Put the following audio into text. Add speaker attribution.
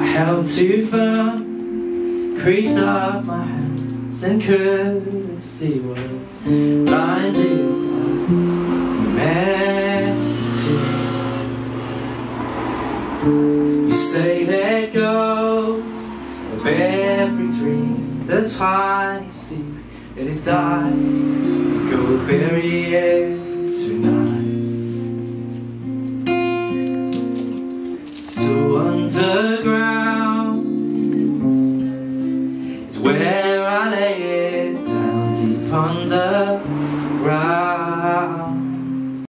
Speaker 1: I held too firm Creased up my hands and courtesy was blinded by humanity. You say let go of every dream that's high, you see, let it die, go bury it. The ground is where I lay it down deep on the ground.